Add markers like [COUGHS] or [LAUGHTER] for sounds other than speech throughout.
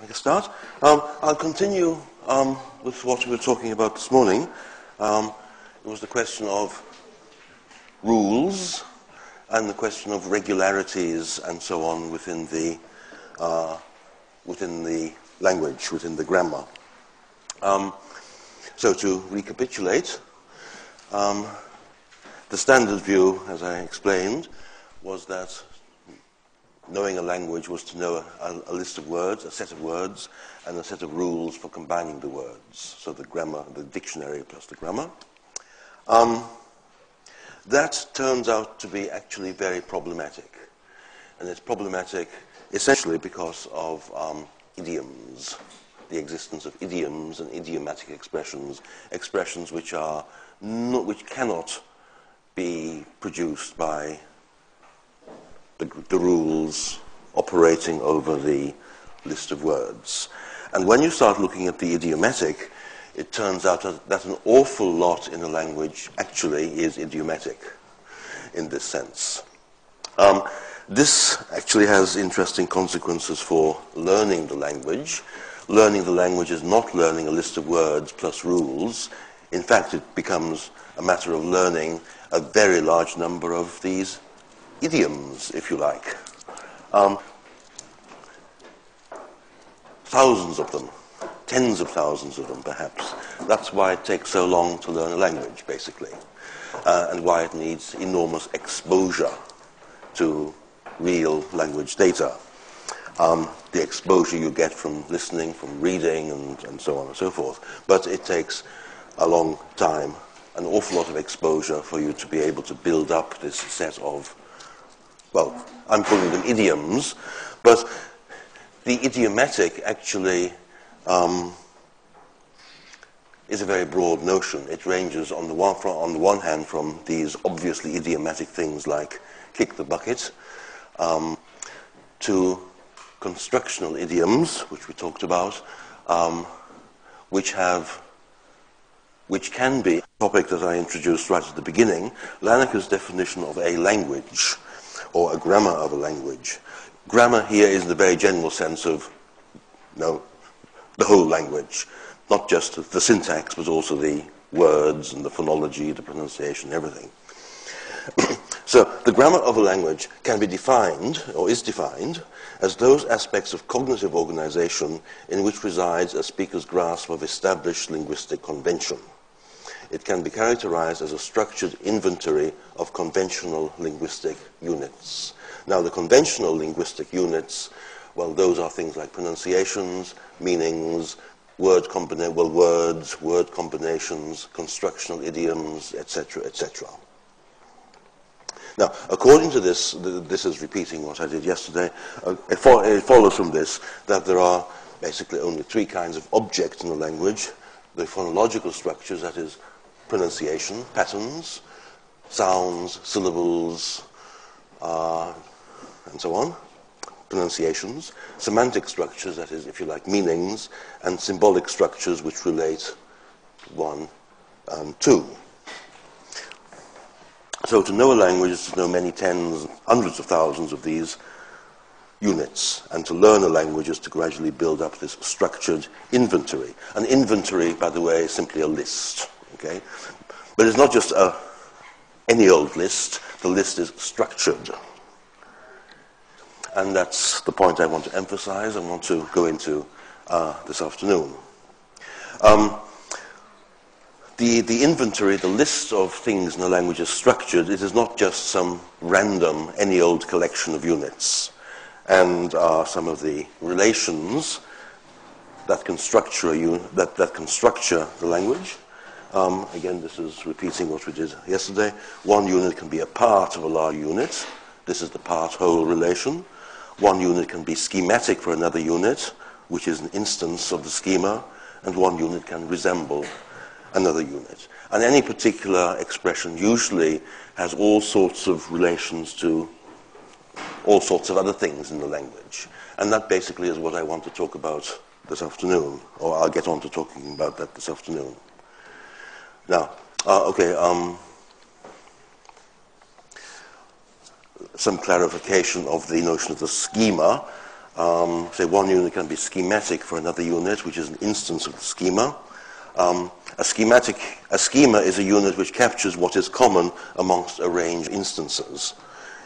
make a start. Um, I'll continue um, with what we were talking about this morning. Um, it was the question of rules and the question of regularities and so on within the, uh, within the language, within the grammar. Um, so to recapitulate, um, the standard view, as I explained, was that knowing a language was to know a, a, list of words, a set of words, and a set of rules for combining the words. So the grammar, the dictionary plus the grammar. Um, that turns out to be actually very problematic. And it's problematic essentially because of um, idioms, the existence of idioms and idiomatic expressions, expressions which, are not, which cannot be produced by the, the rules operating over the list of words. And when you start looking at the idiomatic, it turns out that an awful lot in a language actually is idiomatic in this sense. Um, this actually has interesting consequences for learning the language. Learning the language is not learning a list of words plus rules. In fact, it becomes a matter of learning a very large number of these idioms, if you like. Um, thousands of them, tens of thousands of them perhaps. That's why it takes so long to learn a language, basically, uh, and why it needs enormous exposure to real language data. Um, the exposure you get from listening, from reading, and, and so on and so forth. But it takes a long time, an awful lot of exposure for you to be able to build up this set of well, I'm calling them idioms, but the idiomatic actually um, is a very broad notion. It ranges on the, one, on the one hand from these obviously idiomatic things like kick the bucket um, to constructional idioms, which we talked about, um, which have which can be a topic that I introduced right at the beginning, Langacker's definition of a language or a grammar of a language. Grammar here is the very general sense of you know, the whole language, not just the syntax, but also the words and the phonology, the pronunciation, everything. [CLEARS THROAT] so the grammar of a language can be defined, or is defined, as those aspects of cognitive organization in which resides a speaker's grasp of established linguistic convention. It can be characterized as a structured inventory of conventional linguistic units. Now, the conventional linguistic units, well, those are things like pronunciations, meanings, word combina- well, words, word combinations, constructional idioms, etc., etc. Now, according to this, this is repeating what I did yesterday, uh, it, fo- it follows from this that there are basically only three kinds of objects in a language. The phonological structures, that is, pronunciation, patterns, sounds, syllables, uh, and so on, pronunciations, semantic structures, that is, if you like, meanings, and symbolic structures which relate one and two. So to know a language is to know many tens, hundreds of thousands of these units, and to learn a language is to gradually build up this structured inventory. An inventory, by the way, is simply a list. Okay? But it's not just a, any old list, the list is structured. And that's the point I want to emphasize and want to go into uh, this afternoon. Um, the, the inventory, the list of things in a language is structured. It is not just some random, any old collection of units. And uh, some of the relations that can structure, that, that can structure the language um, again, this is repeating what we did yesterday. One unit can be a part of a large unit. This is the part-whole relation. One unit can be schematic for another unit, which is an instance of the schema, and one unit can resemble another unit. And any particular expression usually has all sorts of relations to all sorts of other things in the language. And that basically is what I want to talk about this afternoon, or I'll get on to talking about that this afternoon. Now, uh, okay, um, some clarification of the notion of the schema. Um, say one unit can be schematic for another unit, which is an instance of the schema. Um, a schematic, a schema is a unit which captures what is common amongst a range of instances.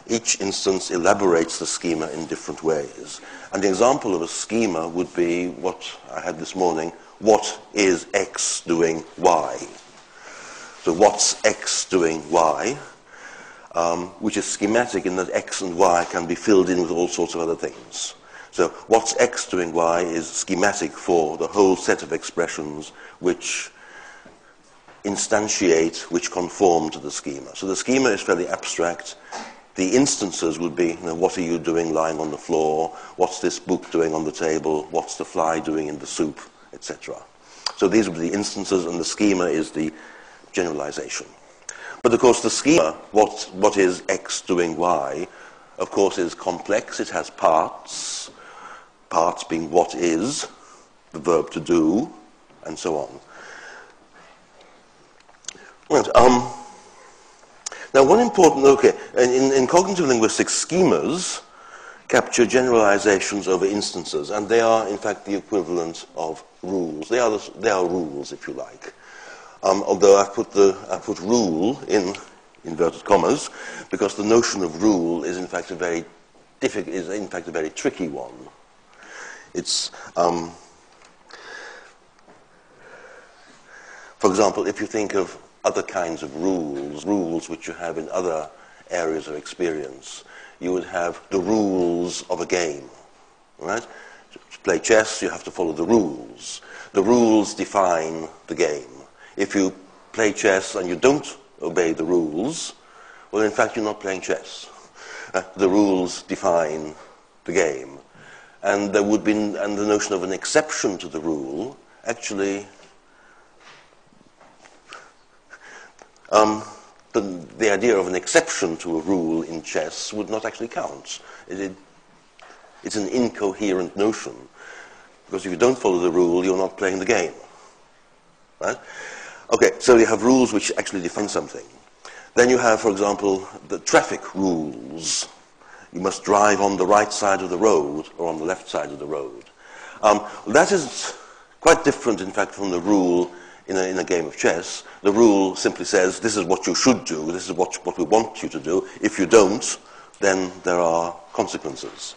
Each instance elaborates the schema in different ways. And the example of a schema would be what I had this morning, what is X doing Y? So what's X doing Y? Um, which is schematic in that X and Y can be filled in with all sorts of other things. So what's X doing Y is schematic for the whole set of expressions which instantiate, which conform to the schema. So the schema is fairly abstract. The instances would be, you know, what are you doing lying on the floor? What's this book doing on the table? What's the fly doing in the soup? Etc. So these would be the instances, and the schema is the generalization. But of course, the schema, what, what is X doing Y, of course, is complex. It has parts, parts being what is, the verb to do, and so on. Right, um, now, one important, okay, in, in cognitive linguistics, schemas capture generalizations over instances, and they are, in fact, the equivalent of rules. They are, the, they are rules, if you like. Um, although I've put, the, I've put rule in inverted commas, because the notion of rule is, in fact, a very difficult, is, in fact, a very tricky one. It's, um, for example, if you think of other kinds of rules, rules which you have in other areas of experience. You would have the rules of a game, right? To play chess, you have to follow the rules. The rules define the game. If you play chess and you don't obey the rules, well, in fact, you're not playing chess. Uh, the rules define the game. And there would be, and the notion of an exception to the rule actually um, the, the, idea of an exception to a rule in chess would not actually count. It, it, it's an incoherent notion. Because if you don't follow the rule, you're not playing the game. Right? Okay, so you have rules which actually define something. Then you have, for example, the traffic rules. You must drive on the right side of the road or on the left side of the road. Um, that is quite different, in fact, from the rule in a, in a game of chess, the rule simply says this is what you should do, this is what, what we want you to do. If you don't, then there are consequences.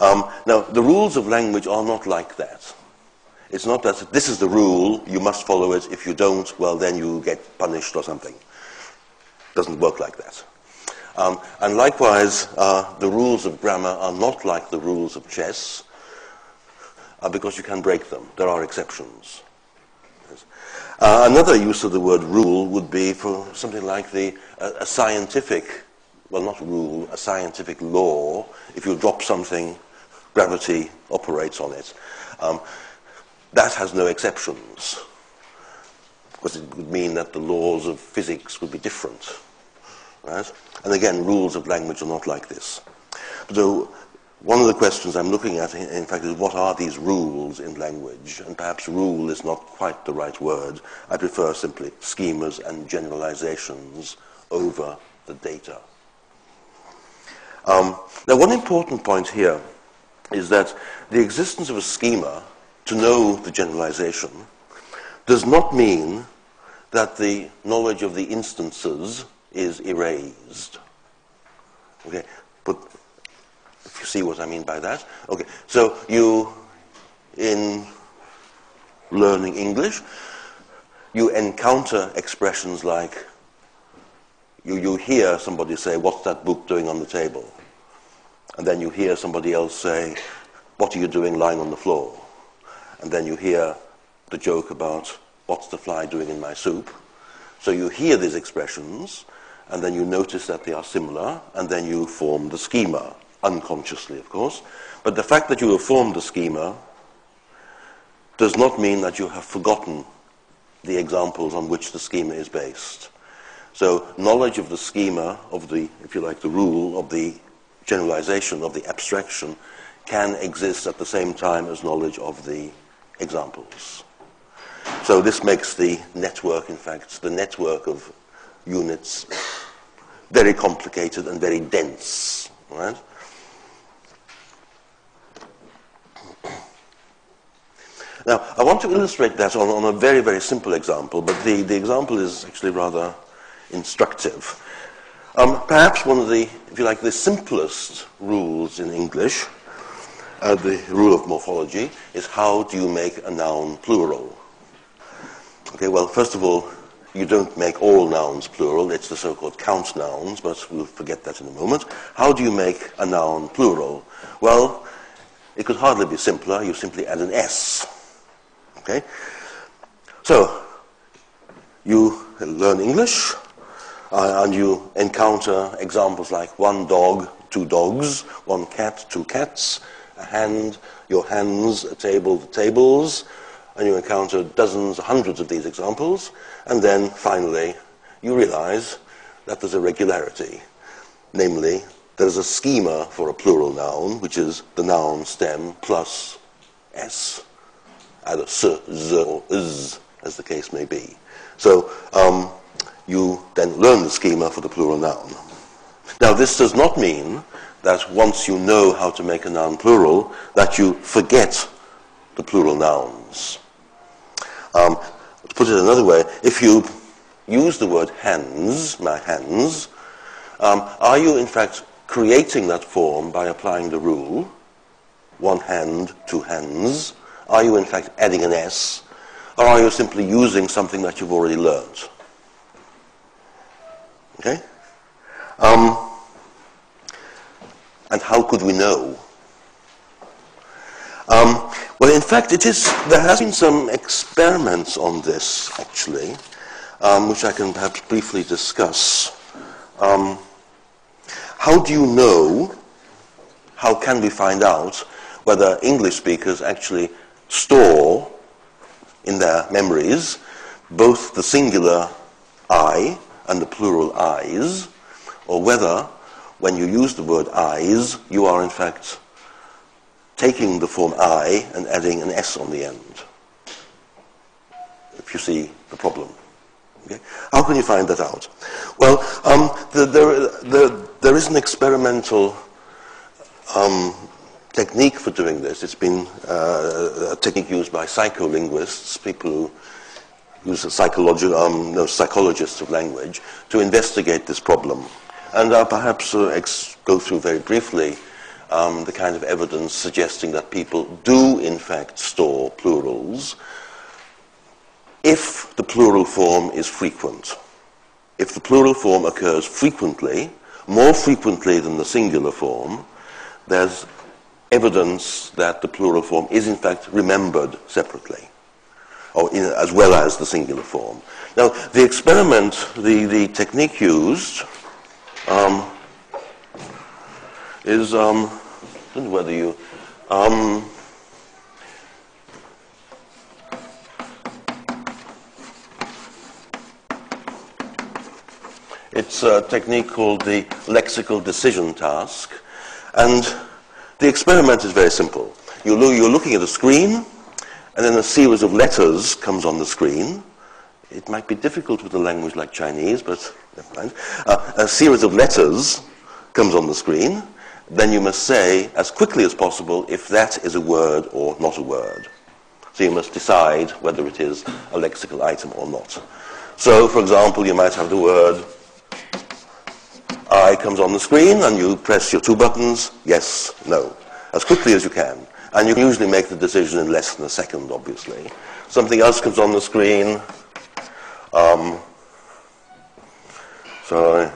Um, now, the rules of language are not like that. It's not that this is the rule, you must follow it. If you don't, well, then you get punished or something. Doesn't work like that. Um, and likewise, uh, the rules of grammar are not like the rules of chess uh, because you can break them. There are exceptions. Uh, another use of the word rule would be for something like the, a scientific, well, not rule, a scientific law. If you drop something, gravity operates on it. Um, that has no exceptions, because it would mean that the laws of physics would be different. Right? And again, rules of language are not like this. So one of the questions I'm looking at, in fact, is what are these rules in language? And perhaps rule is not quite the right word. I prefer simply schemas and generalizations over the data. Um, now, one important point here is that the existence of a schema, to know the generalization, does not mean that the knowledge of the instances is erased. Okay, but if you see what I mean by that. Okay, so you, in learning English, you encounter expressions like, you, you hear somebody say, what's that book doing on the table? And then you hear somebody else say, what are you doing lying on the floor? And then you hear the joke about, what's the fly doing in my soup? So you hear these expressions, and then you notice that they are similar, and then you form the schema unconsciously, of course. But the fact that you have formed the schema does not mean that you have forgotten the examples on which the schema is based. So knowledge of the schema, of the, if you like, the rule, of the generalization, of the abstraction, can exist at the same time as knowledge of the examples. So this makes the network, in fact, the network of units very complicated and very dense. Right? Now, I want to illustrate that on, on a very, very simple example, but the, the example is actually rather instructive. Um, perhaps one of the, if you like, the simplest rules in English, uh, the rule of morphology, is how do you make a noun plural? Okay, well, first of all, you don't make all nouns plural. It's the so-called count nouns, but we'll forget that in a moment. How do you make a noun plural? Well, it could hardly be simpler. You simply add an S. Okay? So, you learn English, uh, and you encounter examples like one dog, two dogs, one cat, two cats, a hand, your hands, a table, the tables, and you encounter dozens, hundreds of these examples, and then finally you realize that there's a regularity. Namely, there's a schema for a plural noun, which is the noun stem plus s, either s, z, or z, as the case may be. So um, you then learn the schema for the plural noun. Now, this does not mean that once you know how to make a noun plural, that you forget the plural nouns. Um, to put it another way, if you use the word hands, my hands, um, are you in fact creating that form by applying the rule, one hand, two hands? Are you in fact adding an S? Or are you simply using something that you've already learned? Okay? Um, and how could we know? Um, well, in fact, it is, there has been some experiments on this, actually, um, which I can perhaps briefly discuss. Um, how do you know, how can we find out whether English speakers actually store in their memories both the singular I and the plural eyes, or whether when you use the word eyes, you are in fact taking the form I and adding an S on the end. If you see the problem. Okay? How can you find that out? Well, um, the, there, the, there is an experimental um, technique for doing this. It's been uh, a technique used by psycholinguists, people who use um, no, psychologists of language, to investigate this problem. And I'll perhaps uh, go through very briefly um, the kind of evidence suggesting that people do, in fact, store plurals if the plural form is frequent. If the plural form occurs frequently, more frequently than the singular form, there's evidence that the plural form is, in fact, remembered separately, or in, as well as the singular form. Now, the experiment, the, the technique used, um, is um, whether you um, it's a technique called the lexical decision task, and the experiment is very simple. You're, lo- you're looking at a screen, and then a series of letters comes on the screen. It might be difficult with a language like Chinese, but Uh, a series of letters comes on the screen, then you must say as quickly as possible if that is a word or not a word. So you must decide whether it is a lexical item or not. So, for example, you might have the word I comes on the screen and you press your two buttons, yes, no, as quickly as you can. And you can usually make the decision in less than a second, obviously. Something else comes on the screen. Um, so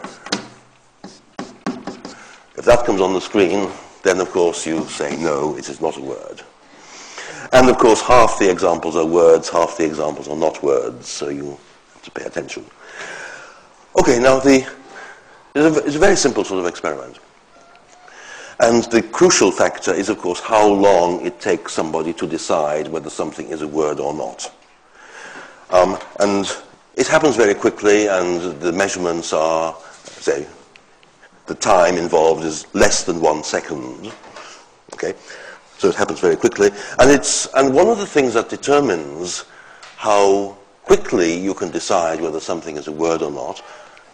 if that comes on the screen, then of course you say, no, it is not a word. And of course, half the examples are words, half the examples are not words, so you have to pay attention. Okay, now the, it's, a, it's a very simple sort of experiment. And the crucial factor is, of course, how long it takes somebody to decide whether something is a word or not. Um, and it happens very quickly, and the measurements are, say, the time involved is less than one second. Okay? So it happens very quickly. And, it's, and one of the things that determines how quickly you can decide whether something is a word or not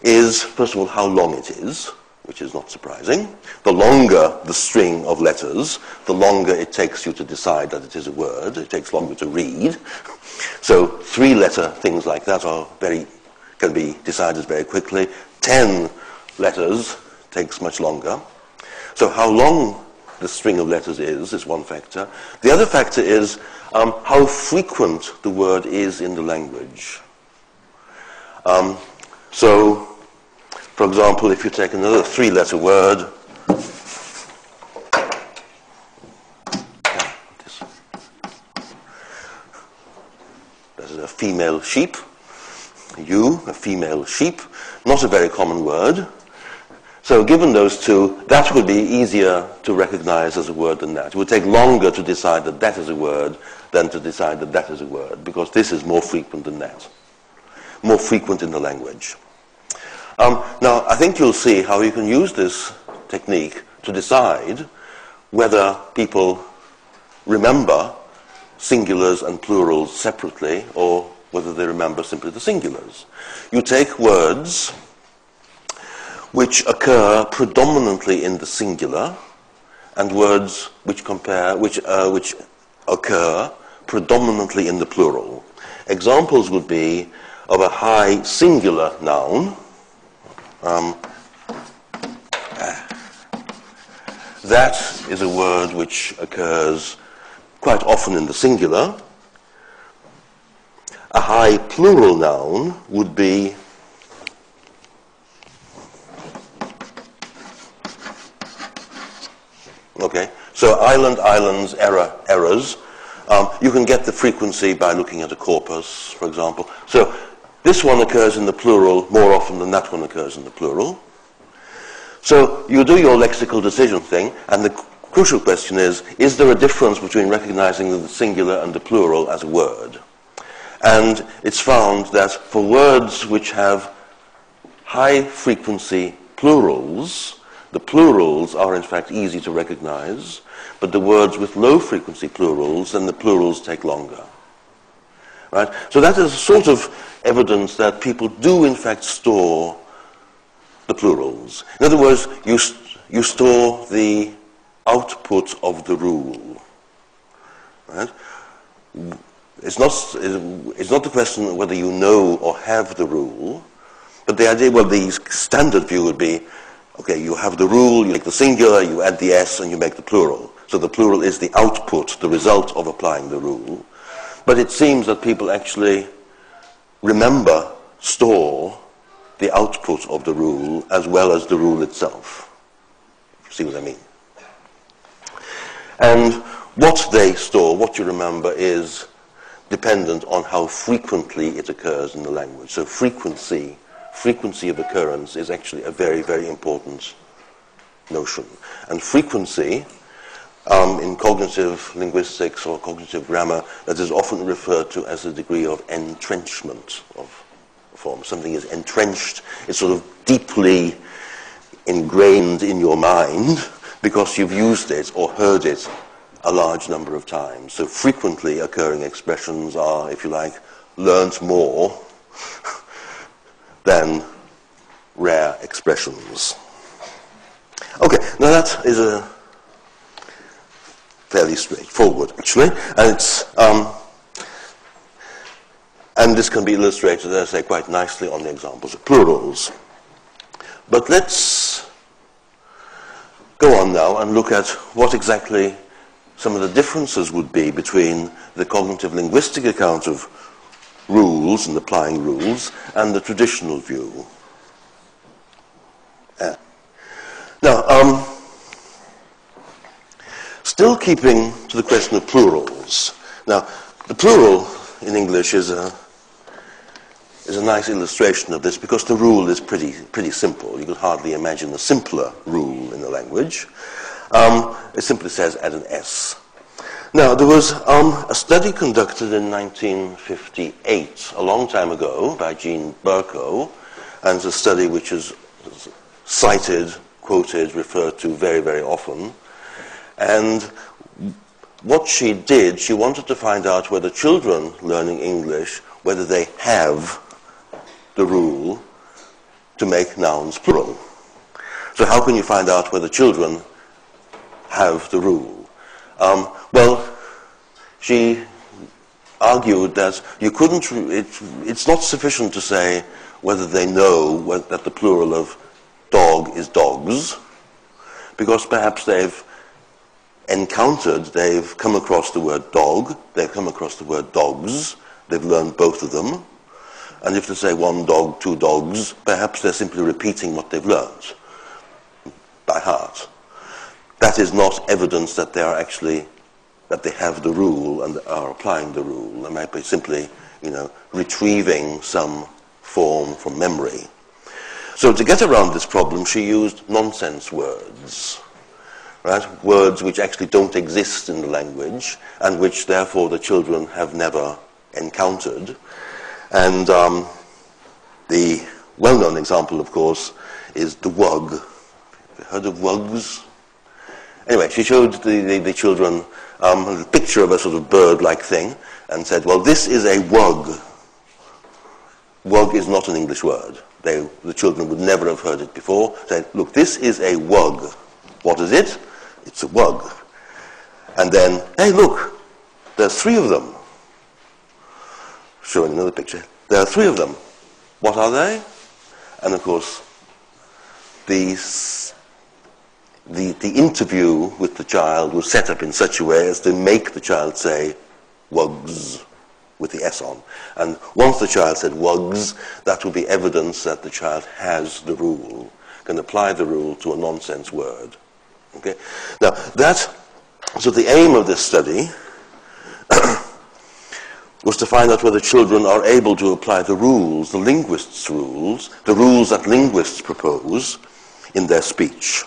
is, first of all, how long it is. Which is not surprising. The longer the string of letters, the longer it takes you to decide that it is a word. It takes longer to read. So three-letter things like that are very, can be decided very quickly. Ten letters takes much longer. So how long the string of letters is, is one factor. The other factor is um, how frequent the word is in the language. Um, so, for example, if you take another three-letter word, this is a female sheep, you, a female sheep, not a very common word. So given those two, that would be easier to recognize as a word than that. It would take longer to decide that that is a word than to decide that that is a word, because this is more frequent than that, more frequent in the language. Um, now, I think you'll see how you can use this technique to decide whether people remember singulars and plurals separately or whether they remember simply the singulars. You take words which occur predominantly in the singular, and words which compare, which, uh, which occur predominantly in the plural. Examples would be of a high singular noun. Um, that is a word which occurs quite often in the singular. A high plural noun would be Okay, so island, islands, error, errors. Um, you can get the frequency by looking at a corpus, for example. So this one occurs in the plural more often than that one occurs in the plural. So you do your lexical decision thing, and the crucial question is, is there a difference between recognizing the singular and the plural as a word? And it's found that for words which have high frequency plurals, the plurals are in fact easy to recognize, but the words with low frequency plurals, then the plurals take longer. Right? So that is a sort of evidence that people do in fact store the plurals. In other words, you, st- you store the output of the rule. Right? It's not, it's not the question whether you know or have the rule, but the idea, well, the standard view would be Okay, you have the rule, you make the singular, you add the s, and you make the plural. So the plural is the output, the result of applying the rule. But it seems that people actually remember, store the output of the rule as well as the rule itself. See what I mean? And what they store, what you remember, is dependent on how frequently it occurs in the language. So frequency frequency of occurrence is actually a very, very important notion. And frequency, um, in cognitive linguistics or cognitive grammar, that is often referred to as a degree of entrenchment of form. Something is entrenched, it's sort of deeply ingrained in your mind because you've used it or heard it a large number of times. So frequently occurring expressions are, if you like, learnt more [LAUGHS] than rare expressions. Okay, now that is a fairly straightforward, actually, and it's um, and this can be illustrated, as I say, quite nicely on the examples of plurals. But let's go on now and look at what exactly some of the differences would be between the cognitive linguistic account of rules and applying rules and the traditional view. Uh, now, um, still keeping to the question of plurals. Now, the plural in English is a is a nice illustration of this because the rule is pretty pretty simple. You could hardly imagine a simpler rule in the language. Um, it simply says add an S now, there was um, a study conducted in 1958, a long time ago, by Jean Berko, and it's a study which is cited, quoted, referred to very, very often. And what she did, she wanted to find out whether children learning English, whether they have the rule to make nouns plural. So how can you find out whether children have the rule? Um, well, she argued that you couldn't, it, it's not sufficient to say whether they know that the plural of dog is dogs, because perhaps they've encountered, they've come across the word dog, they've come across the word dogs, they've learned both of them, and if they say one dog, two dogs, perhaps they're simply repeating what they've learned by heart. That is not evidence that they are actually, that they have the rule and are applying the rule. They might be simply, you know, retrieving some form from memory. So to get around this problem, she used nonsense words. Right? Words which actually don't exist in the language and which therefore the children have never encountered. And um, the well-known example, of course, is the wug. Have you heard of wugs? Anyway, she showed the, the, the children um, a picture of a sort of bird-like thing and said, well, this is a wug. Wug is not an English word. They, the children would never have heard it before. Said, look, this is a wug. What is it? It's a wug. And then, hey, look, there's three of them showing another picture. There are three of them. What are they? And of course, the, the, the interview with the child was set up in such a way as to make the child say wugs with the S on. And once the child said wugs, that would be evidence that the child has the rule, can apply the rule to a nonsense word. Okay? Now, that, so the aim of this study [CLEARS THROAT] was to find out whether children are able to apply the rules, the linguists' rules, the rules that linguists propose in their speech.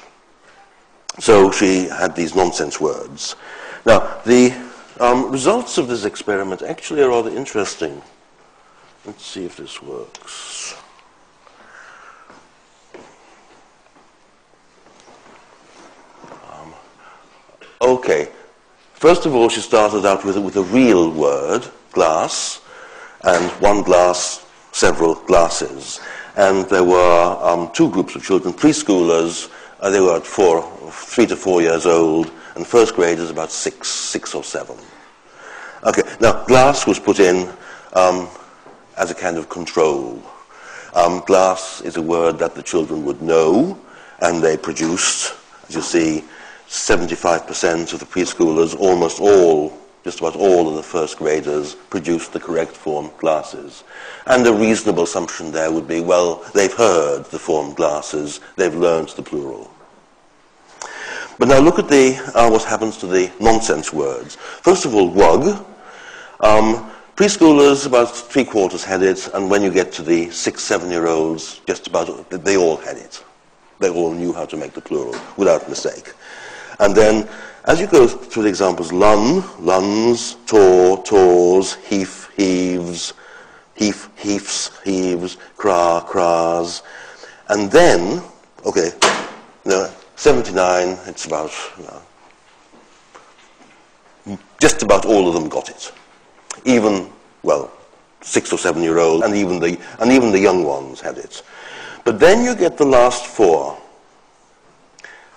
So she had these nonsense words. Now, the um, results of this experiment actually are rather interesting. Let's see if this works. Okay. First of all, she started out with, with a real word, glass, and one glass, several glasses. And there were um, two groups of children, preschoolers, uh, they were at four, three to four years old, and first graders about six, six or seven. Okay, now glass was put in um, as a kind of control. Um, glass is a word that the children would know, and they produced, as you see, 75% of the preschoolers, almost all just about all of the first graders produced the correct form glasses. And a reasonable assumption there would be, well, they've heard the form glasses, they've learned the plural. But now look at the, uh, what happens to the nonsense words. First of all, wug. Um, preschoolers, about three quarters had it, and when you get to the six, seven-year-olds, just about, they all had it. They all knew how to make the plural without mistake. And then as you go through the examples, lun, luns, tor, tors, heaf, heaves, heaf, heafs, heaves, cra, cras, and then, okay, know, 79, it's about, know, just about all of them got it. Even, well, six or seven year old, and even the, and even the young ones had it. But then you get the last four.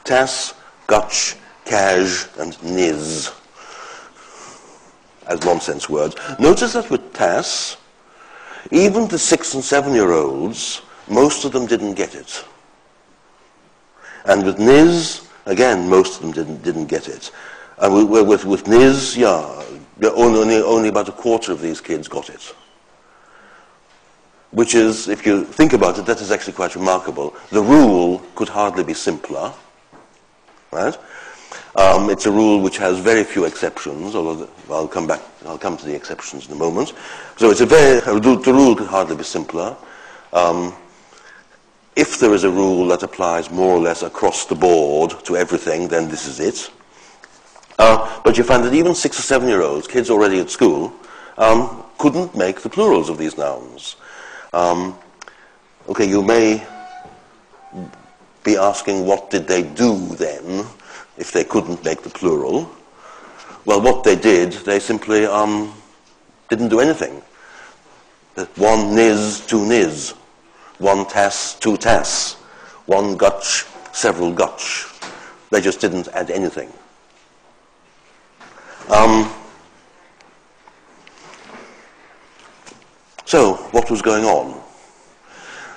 Tas, gutch, cash, and niz as nonsense words. Notice that with TAS, even the six and seven year olds, most of them didn't get it. And with Niz, again, most of them didn't, didn't get it. And with, with, with Niz, yeah, only, only about a quarter of these kids got it. Which is, if you think about it, that is actually quite remarkable. The rule could hardly be simpler, right? Um, it's a rule which has very few exceptions, although the, I'll come back, I'll come to the exceptions in a moment. So it's a very, the rule could hardly be simpler. Um, if there is a rule that applies more or less across the board to everything, then this is it. Uh, but you find that even six or seven year olds, kids already at school, um, couldn't make the plurals of these nouns. Um, okay, you may be asking what did they do then? if they couldn't make the plural. Well, what they did, they simply um, didn't do anything. One niz, two niz. One tas, two tas. One gutch, several gutch. They just didn't add anything. Um, so, what was going on?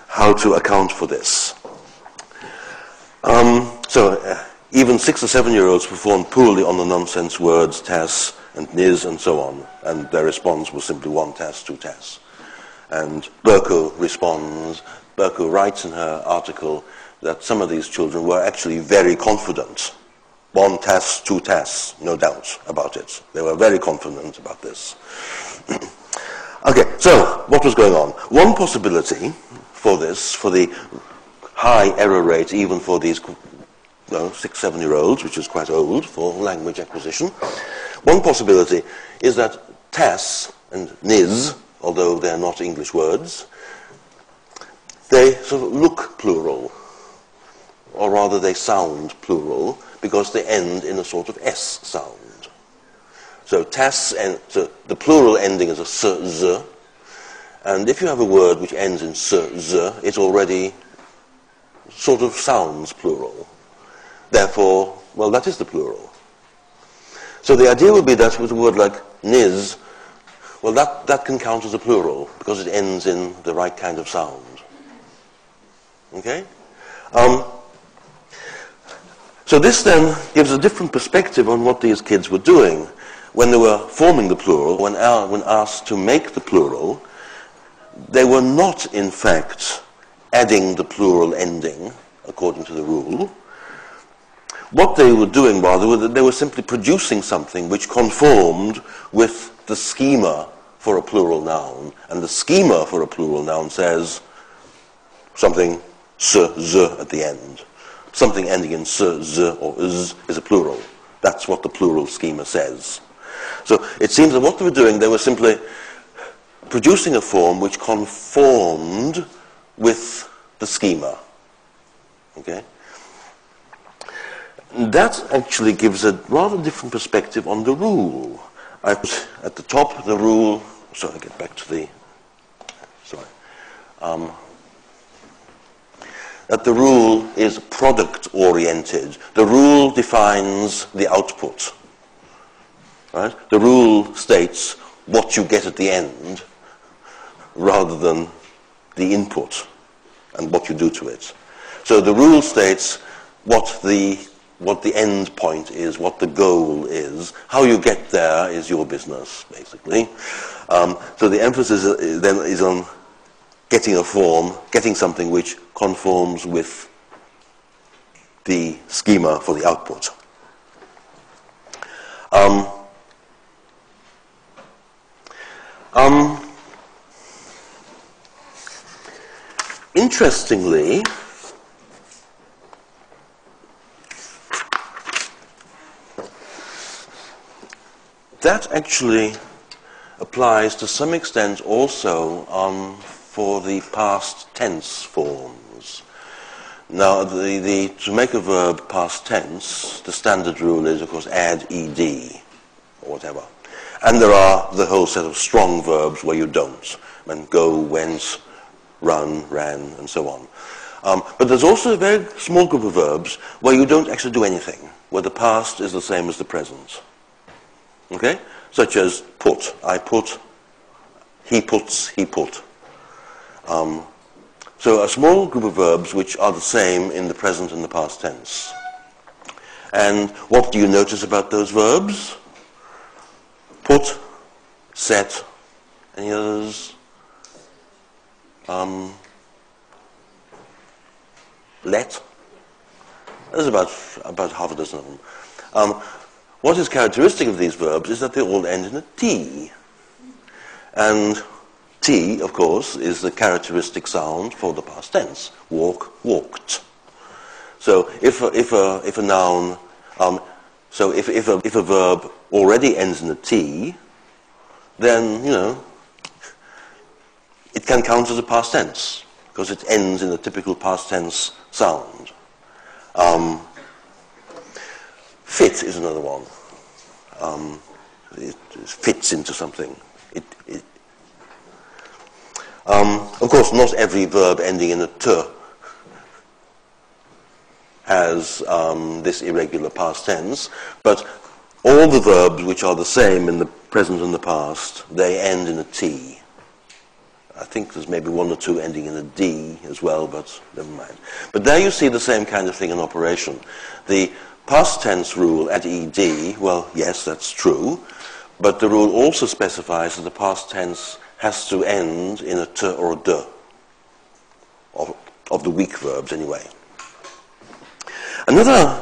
How to account for this? Um, so, uh, even six or seven year olds performed poorly on the nonsense words tas and nis and so on, and their response was simply one tas, two tas. And Berko responds, Berko writes in her article that some of these children were actually very confident. One tas, two tas, no doubt about it. They were very confident about this. [CLEARS THROAT] okay, so what was going on? One possibility for this, for the high error rates even for these six, seven year olds, which is quite old for language acquisition, one possibility is that tas and nis, although they're not English words, they sort of look plural or rather they sound plural because they end in a sort of S sound. So tas and so the plural ending is a s, z, and if you have a word which ends in s, z, it already sort of sounds plural. Therefore, well, that is the plural. So the idea would be that with a word like nis, well, that, that can count as a plural because it ends in the right kind of sound. Okay? Um, so this then gives a different perspective on what these kids were doing. When they were forming the plural, when, when asked to make the plural, they were not, in fact, adding the plural ending according to the rule. What they were doing, rather, was that they were simply producing something which conformed with the schema for a plural noun. And the schema for a plural noun says something s, z at the end something ending in s, z, or z is a plural. That's what the plural schema says. So it seems that what they were doing, they were simply producing a form which conformed with the schema. Okay? That actually gives a rather different perspective on the rule. I put at the top the rule, so I get back to the, sorry. Um, that the rule is product oriented. The rule defines the output. Right? The rule states what you get at the end rather than the input and what you do to it. So the rule states what the what the end point is, what the goal is. How you get there is your business, basically. Um, so the emphasis then is on getting a form, getting something which conforms with the schema for the output. Um, um, interestingly, that actually applies to some extent also um, for the past tense forms. Now, the, the, to make a verb past tense, the standard rule is, of course, add ed or whatever. And there are the whole set of strong verbs where you don't. And go, went, run, ran, and so on. Um, but there's also a very small group of verbs where you don't actually do anything, where the past is the same as the present. Okay? Such as put. I put, he puts, he put. Um, so a small group of verbs which are the same in the present and the past tense. And what do you notice about those verbs? Put, set, any others? Um, let. There's about, about half a dozen of them. Um, what is characteristic of these verbs is that they all end in a T. And T, of course, is the characteristic sound for the past tense. Walk, walked. So if a, if a, if a noun, um, so if, if, a, if a verb already ends in a T, then, you know, it can count as a past tense because it ends in a typical past tense sound. Um, fit is another one. Um, it, it, fits into something. It, it, um, of course, not every verb ending in a t has um, this irregular past tense, but all the verbs which are the same in the present and the past, they end in a T. I think there's maybe one or two ending in a D as well, but never mind. But there you see the same kind of thing in operation. The past tense rule at ED, well, yes, that's true, but the rule also specifies that the past tense has to end in a t or a d, of, of the weak verbs anyway. Another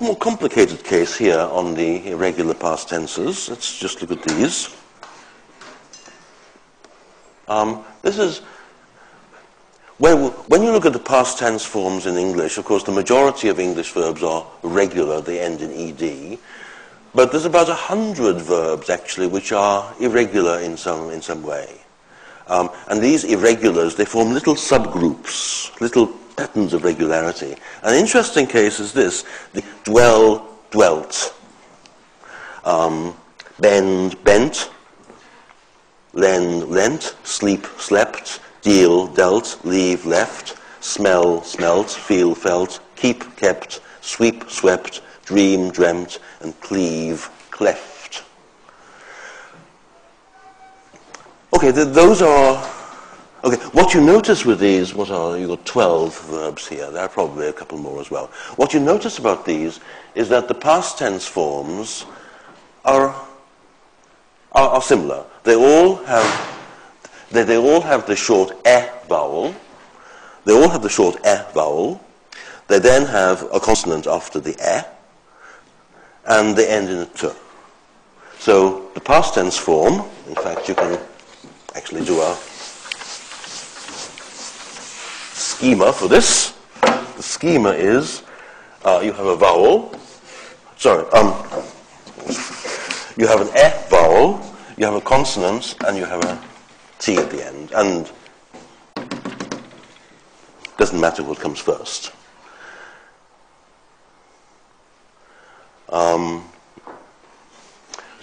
more complicated case here on the irregular past tenses. Let's just look at these. Um, this is when, when you look at the past tense forms in English, of course, the majority of English verbs are regular; they end in ed. But there's about a hundred verbs actually which are irregular in some in some way. Um, and these irregulars, they form little subgroups, little patterns of regularity. An interesting case is this: the dwell, dwelt, um, bend, bent, lend, lent, sleep, slept, deal, dealt, leave, left, smell, smelt, feel, felt, keep, kept, sweep, swept, dream, dreamt, and cleave, cleft. Okay, th those are. Okay, what you notice with these, what are you got 12 verbs here? There are probably a couple more as well. What you notice about these is that the past tense forms are are, are similar. They all have they, they all have the short e vowel. They all have the short e vowel. They then have a consonant after the e, and they end in a t. So the past tense form, in fact, you can actually do a schema for this. The schema is uh, you have a vowel. Sorry, um, you have an F vowel, you have a consonant, and you have a T at the end. And it doesn't matter what comes first. Um,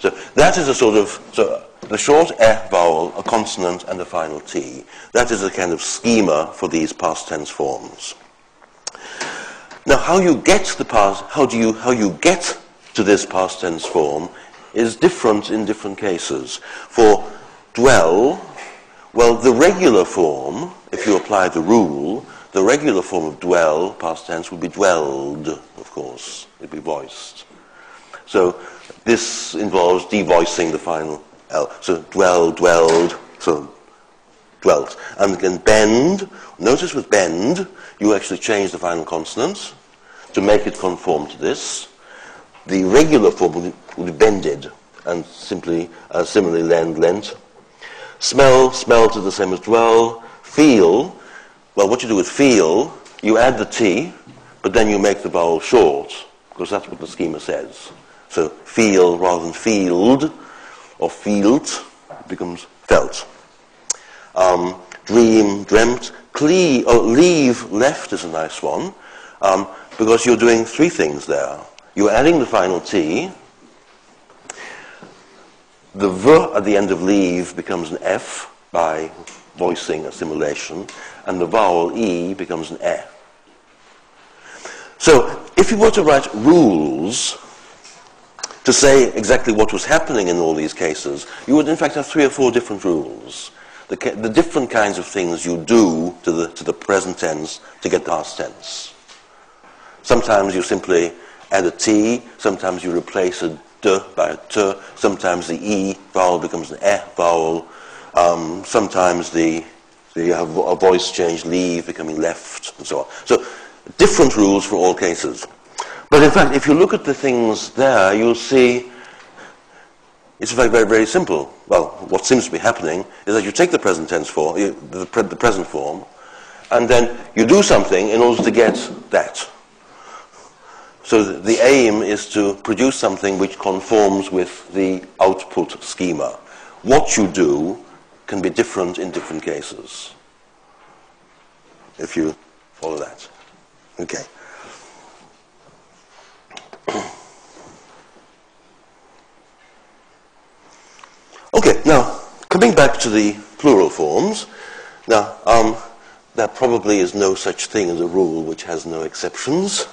so that is a sort of, so the short F vowel, a consonant, and a final T. That is a kind of schema for these past tense forms. Now, how you get the past, how do you, how you get to this past tense form is different in different cases. For dwell, well, the regular form, if you apply the rule, the regular form of dwell, past tense, would be dwelled, of course. It'd be voiced. So this involves devoicing the final L. So dwell, dwelled, so dwelt. And again, bend. Notice with bend, you actually change the final consonant to make it conform to this. The regular form would be bended and simply uh, similarly lend, lent. Smell, smell to the same as dwell. Feel, well, what you do with feel, you add the T, but then you make the vowel short, because that's what the schema says. So feel rather than field, or field, becomes felt. Um, dream, dreamt. Cle- oh, leave, left is a nice one, um, because you're doing three things there. You're adding the final T. The V at the end of leave becomes an F by voicing assimilation, and the vowel E becomes an E. So, if you were to write rules to say exactly what was happening in all these cases, you would in fact have three or four different rules. The, the different kinds of things you do to the, to the present tense to get the past tense. Sometimes you simply add a T, sometimes you replace a D by a T, sometimes the E vowel becomes an E vowel, um, sometimes the, the a voice change, leave becoming left, and so on. So different rules for all cases. But in fact, if you look at the things there, you'll see it's very, very, very simple. Well, what seems to be happening is that you take the present tense form, the, the present form, and then you do something in order to get that. So the aim is to produce something which conforms with the output schema. What you do can be different in different cases. If you follow that. Okay. [CLEARS THROAT] Okay, now, coming back to the plural forms. Now, um, there probably is no such thing as a rule which has no exceptions.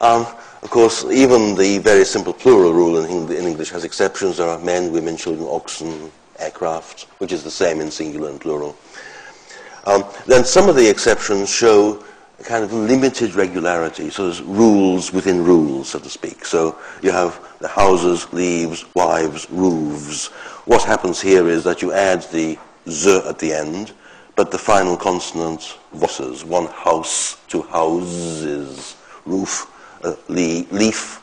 Um, of course, even the very simple plural rule in, in, English has exceptions. There are men, women, children, oxen, aircraft, which is the same in singular and plural. Um, then some of the exceptions show a kind of limited regularity, so there's rules within rules, so to speak. So you have the houses, leaves, wives, roofs. What happens here is that you add the z at the end, but the final consonant voices. One house, two houses, roof, uh, leaf,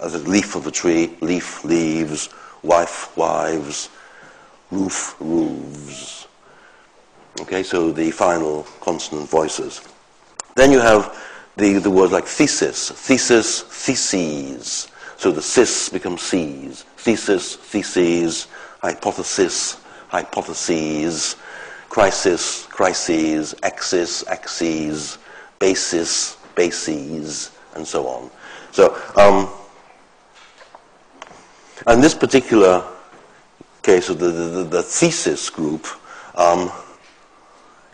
as a leaf of a tree, leaf, leaves, wife, wives, roof, roofs. Okay, so the final consonant voices. Then you have the, the word like thesis, thesis, theses. So the cis becomes C's. Thesis, theses, hypothesis, hypotheses, crisis, crises, axis, axes, basis, bases, and so on. So, um, in this particular case of the, the, the thesis group, um,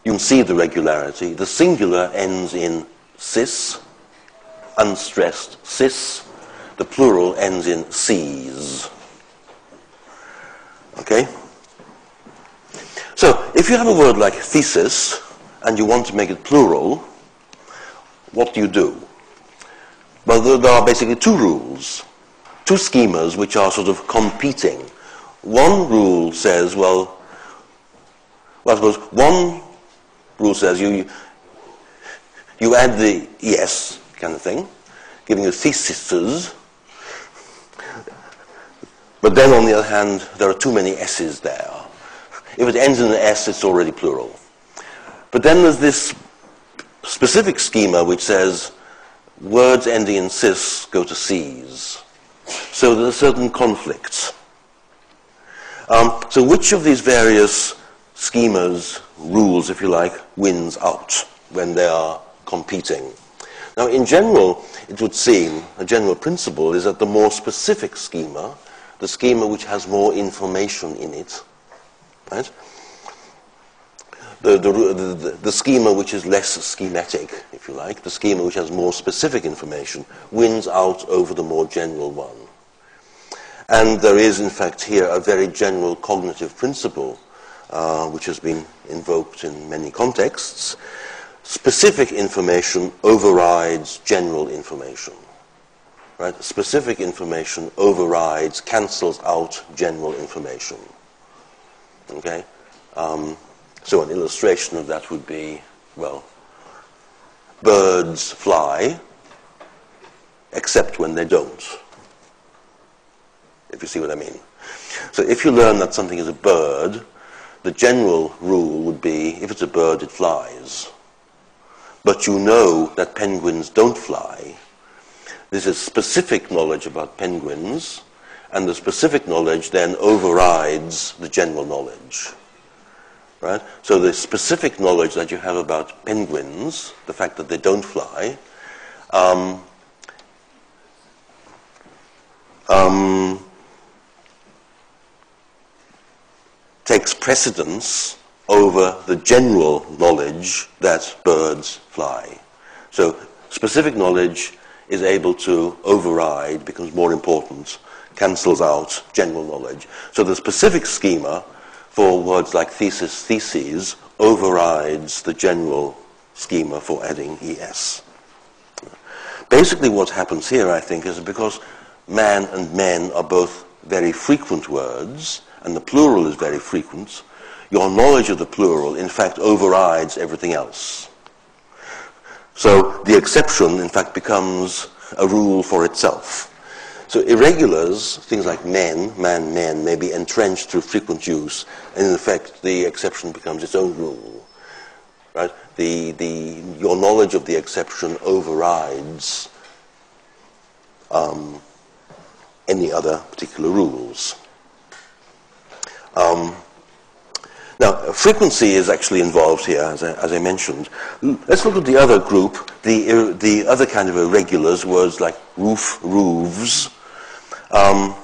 you can see the regularity. The singular ends in cis, unstressed cis. The plural ends in Cs. Okay? So, if you have a word like thesis and you want to make it plural, what do you do? Well, there are basically two rules, two schemas which are sort of competing. One rule says, well, well I suppose one rule says you, you add the es kind of thing, giving you theses, but then on the other hand, there are too many s's there. If it ends in an S, it's already plural. But then there's this specific schema which says words ending in cis go to Cs. So there are certain conflicts. Um, so which of these various schemas, rules, if you like, wins out when they are competing? Now, in general, it would seem, a general principle is that the more specific schema, the schema which has more information in it, Right? The, the, the, the, schema which is less schematic, if you like, the schema which has more specific information, wins out over the more general one. And there is, in fact, here a very general cognitive principle uh, which has been invoked in many contexts. Specific information overrides general information. Right? Specific information overrides, cancels out general information. Okay? Um, so an illustration of that would be, well, birds fly, except when they don't. If you see what I mean. So if you learn that something is a bird, the general rule would be, if it's a bird, it flies. But you know that penguins don't fly. This is specific knowledge about penguins, and the specific knowledge then overrides the general knowledge. Right? So the specific knowledge that you have about penguins, the fact that they don't fly, um, um, takes precedence over the general knowledge that birds fly. So specific knowledge is able to override, becomes more important cancels out general knowledge. So the specific schema for words like thesis, theses overrides the general schema for adding es. Basically what happens here, I think, is because man and men are both very frequent words, and the plural is very frequent, your knowledge of the plural, in fact, overrides everything else. So the exception, in fact, becomes a rule for itself. So irregulars, things like men, man, men, may be entrenched through frequent use, and in effect the exception becomes its own rule. Right? The, the, your knowledge of the exception overrides um, any other particular rules. Um, now, frequency is actually involved here, as I, as I, mentioned. Let's look at the other group, the, the other kind of irregulars, words like roof, roofs, um,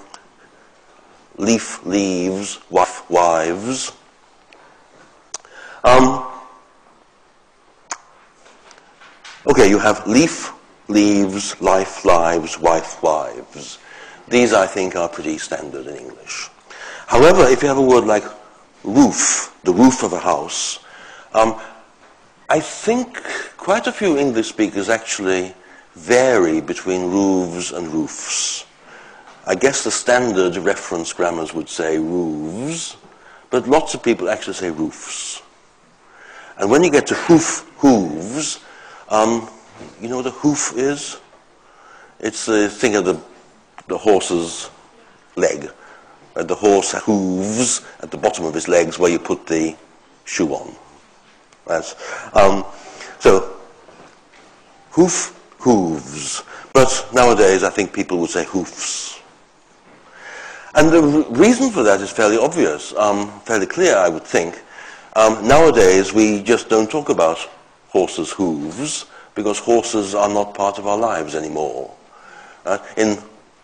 leaf, leaves, wife, wives. Um, okay, you have leaf, leaves, life, lives, wife, wives. These, I think, are pretty standard in English. However, if you have a word like roof, the roof of a house, um, I think quite a few English speakers actually vary between roofs and roofs. I guess the standard reference grammars would say roofs, but lots of people actually say roofs. And when you get to hoof, hooves, um, you know what a hoof is? It's the thing of the, the horse's leg. Uh, the horse hooves at the bottom of his legs where you put the shoe on. That's, um, so, hoof, hooves. But nowadays I think people would say hoofs. And the reason for that is fairly obvious, um, fairly clear, I would think. Um, nowadays, we just don't talk about horses' hooves because horses are not part of our lives anymore. Uh, in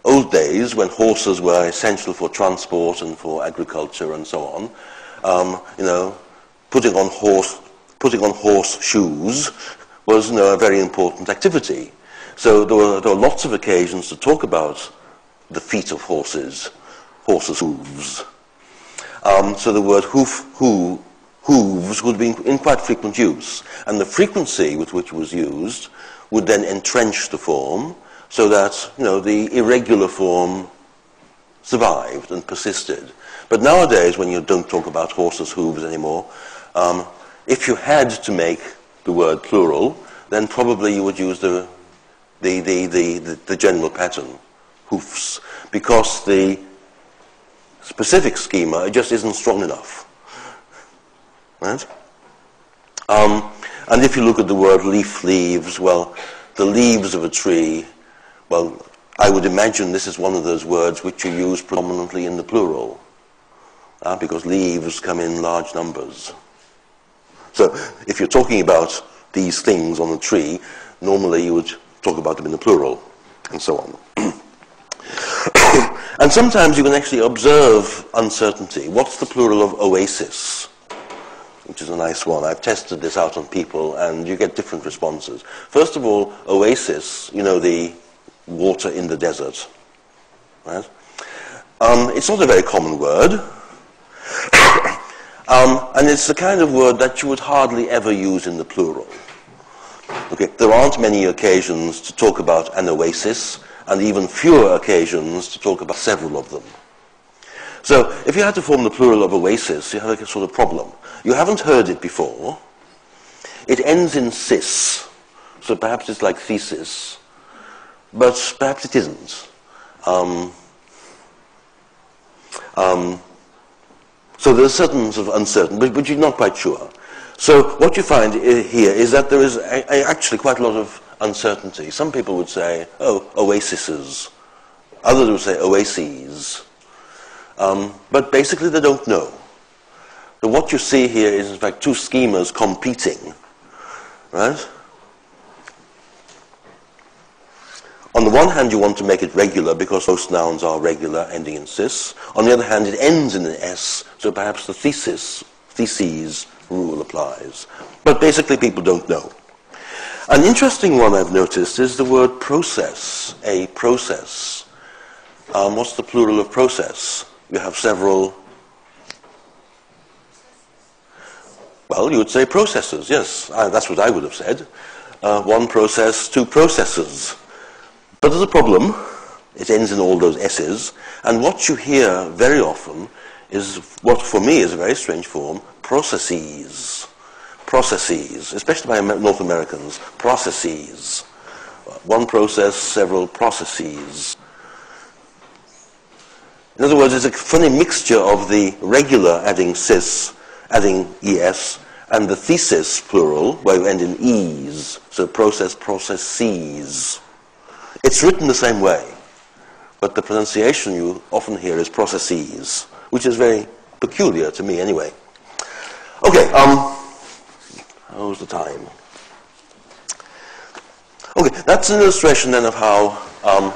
old days, when horses were essential for transport and for agriculture and so on, um, you know, putting on horse, putting on horse shoes was you know, a very important activity. So there were, there were lots of occasions to talk about the feet of horses horses' hooves. Um, so the word hoof, hoo, hooves would be in quite frequent use. And the frequency with which it was used would then entrench the form so that, you know, the irregular form survived and persisted. But nowadays, when you don't talk about horses' hooves anymore, um, if you had to make the word plural, then probably you would use the, the, the, the, the, the general pattern, hoofs, because the specific schema, it just isn't strong enough. Right? Um, and if you look at the word leaf leaves, well, the leaves of a tree, well, I would imagine this is one of those words which you use predominantly in the plural, uh, because leaves come in large numbers. So if you're talking about these things on a tree, normally you would talk about them in the plural, and so on. [COUGHS] And sometimes you can actually observe uncertainty. What's the plural of oasis? Which is a nice one. I've tested this out on people and you get different responses. First of all, oasis, you know, the water in the desert. Right? Um, it's not a very common word. [COUGHS] um, and it's the kind of word that you would hardly ever use in the plural. Okay, there aren't many occasions to talk about an oasis and even fewer occasions to talk about several of them. So if you had to form the plural of oasis, you have a sort of problem. You haven't heard it before. It ends in cis, so perhaps it's like thesis, but perhaps it isn't. Um, um, so there's certain sort of uncertain, but, but, you're not quite sure. So what you find here is that there is actually quite a lot of uncertainty. Some people would say, oh, oases. Others would say oases. Um, but basically they don't know. So what you see here is in fact two schemas competing. Right? On the one hand, you want to make it regular because most nouns are regular, ending in cis. On the other hand, it ends in an S, so perhaps the thesis, theses rule applies. But basically, people don't know. An interesting one I've noticed is the word process, a process. Um, what's the plural of process? You have several. Well, you would say processes, yes. That's what I would have said. Uh, one process, two processes. But there's a problem. It ends in all those S's. And what you hear very often is what for me is a very strange form, processes processes, especially by North Americans, processes. One process, several processes. In other words, it's a funny mixture of the regular adding cis, adding es, and the thesis plural, where you end in es. So process, processes. It's written the same way, but the pronunciation you often hear is processes, which is very peculiar to me anyway. Okay, um, How's the time? Okay, that's an illustration then of how. Um,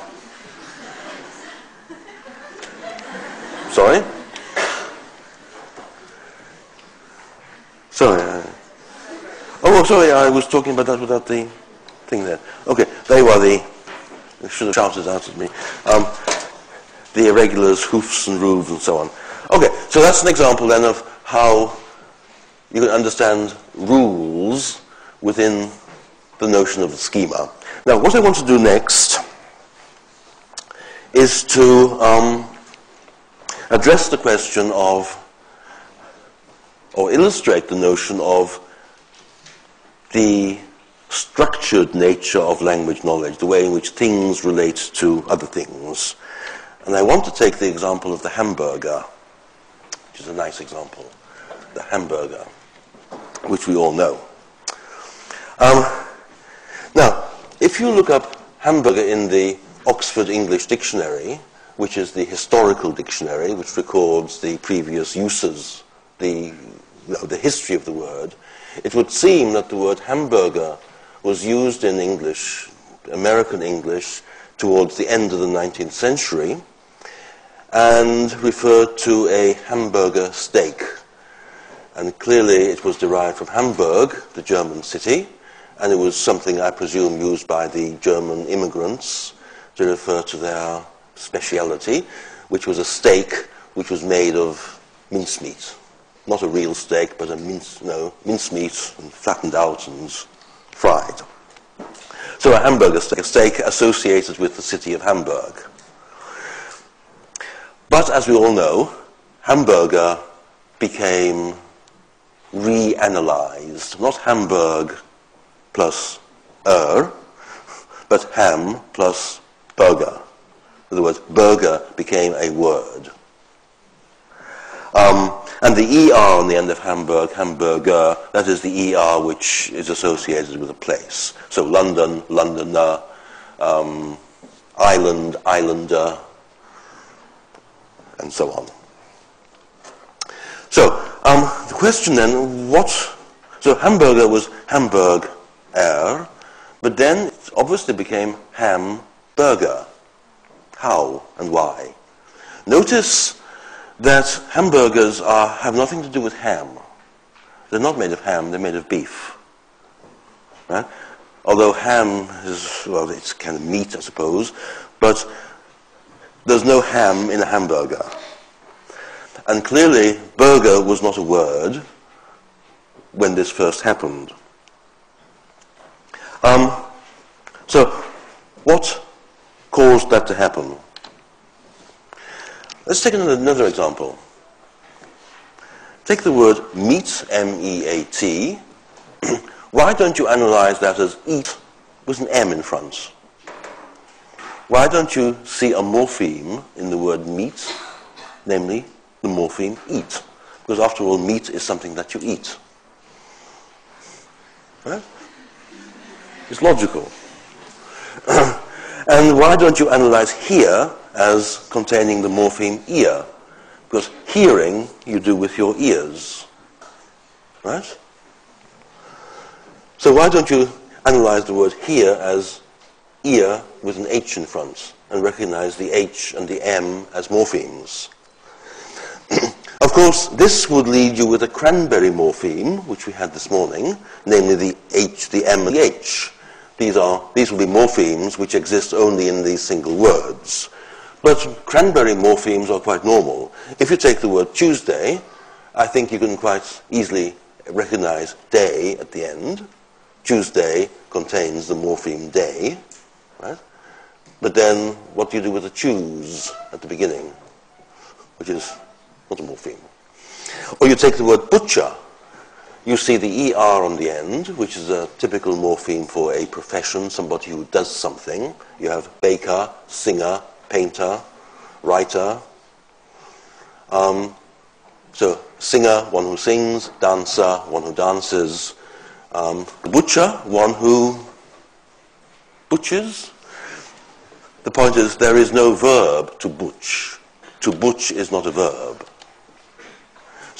sorry? Sorry. Uh, oh, sorry, I was talking about that without the thing there. Okay, they were the, they should have shouted out at me, um, the irregulars, hoofs and roofs and so on. Okay, so that's an example then of how you can understand rules within the notion of a schema. Now, what I want to do next is to um, address the question of, or illustrate the notion of the structured nature of language knowledge, the way in which things relate to other things. And I want to take the example of the hamburger, which is a nice example, the hamburger, which we all know. Um, now, if you look up hamburger in the Oxford English Dictionary, which is the historical dictionary, which records the previous uses, the, the history of the word, it would seem that the word hamburger was used in English, American English, towards the end of the 19th century and referred to a hamburger steak. And clearly it was derived from Hamburg, the German city, and it was something, I presume, used by the German immigrants to refer to their speciality, which was a steak which was made of mincemeat. Not a real steak, but a mince, no, mincemeat and flattened out and fried. So a hamburger steak, a steak associated with the city of Hamburg. But as we all know, hamburger became reanalyzed, not Hamburg plus er, but ham plus burger. In other words, burger became a word. Um, and the ER on the end of Hamburg, Hamburger, that is the ER which is associated with a place. So London, Londoner, um, island, islander, and so on. So um, the question then, what? So hamburger was Hamburg er, but then it obviously became hamburger. How and why? Notice that hamburgers are, have nothing to do with ham. They're not made of ham, they're made of beef. Right? Although ham is, well, it's kind of meat, I suppose, but there's no ham in a hamburger. And clearly, burger was not a word when this first happened. Um, so, what caused that to happen? Let's take another example. Take the word meat, M-E-A-T. [CLEARS THROAT] Why don't you analyze that as eat with an M in front? Why don't you see a morpheme in the word meat, namely the morpheme eat? Because after all, meat is something that you eat. Right? It's logical. [CLEARS THROAT] and why don't you analyze here as containing the morpheme ear? Because hearing you do with your ears. Right? So why don't you analyze the word hear as ear with an H in front and recognize the H and the M as morphemes? [CLEARS THROAT] of course, this would lead you with a cranberry morpheme, which we had this morning, namely the H, the M, and the H. These, are, these will be morphemes which exist only in these single words. But cranberry morphemes are quite normal. If you take the word Tuesday, I think you can quite easily recognize day at the end. Tuesday contains the morpheme day, right? But then what do you do with the choose at the beginning, which is not a morpheme? Or you take the word butcher, you see the ER on the end, which is a typical morpheme for a profession, somebody who does something. You have baker, singer, painter, writer. Um, so singer, one who sings, dancer, one who dances, um, butcher, one who butchers. The point is there is no verb to butch. To butch is not a verb.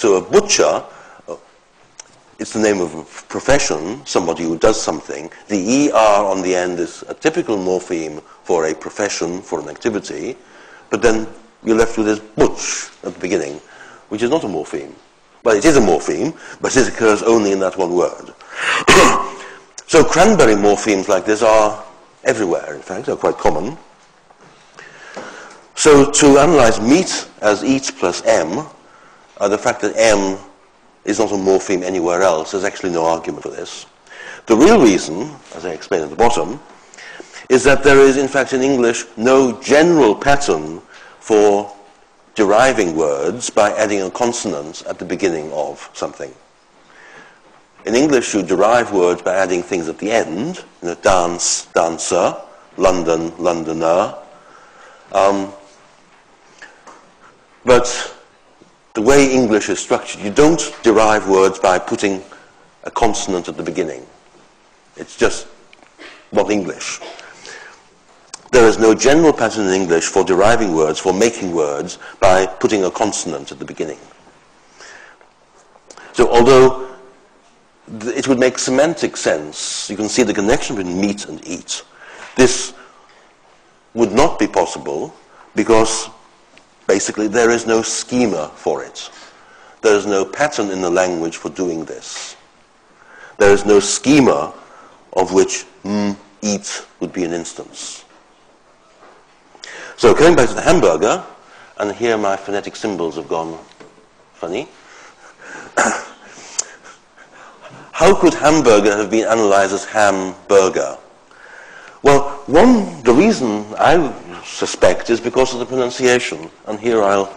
So a butcher, uh, it's the name of a profession, somebody who does something. The ER on the end is a typical morpheme for a profession, for an activity, but then you're left with this butch at the beginning, which is not a morpheme. Well, it is a morpheme, but it occurs only in that one word. [COUGHS] So cranberry morphemes like this are everywhere, in fact, they're quite common. So to analyze meat as eat plus m, uh, the fact that m is not a morpheme anywhere else, there's actually no argument for this. The real reason, as I explained at the bottom, is that there is, in fact, in English, no general pattern for deriving words by adding a consonant at the beginning of something. In English, you derive words by adding things at the end, you know, dance, dancer, London, Londoner. Um, but the way English is structured, you don't derive words by putting a consonant at the beginning. It's just not English. There is no general pattern in English for deriving words, for making words, by putting a consonant at the beginning. So although it would make semantic sense, you can see the connection between meat and eat, this would not be possible because basically there is no schema for it. There is no pattern in the language for doing this. There is no schema of which mm, eat would be an instance. So coming back to the hamburger, and here my phonetic symbols have gone funny. [COUGHS] How could hamburger have been analyzed as hamburger? Well, one, the reason I suspect is because of the pronunciation. And here I'll,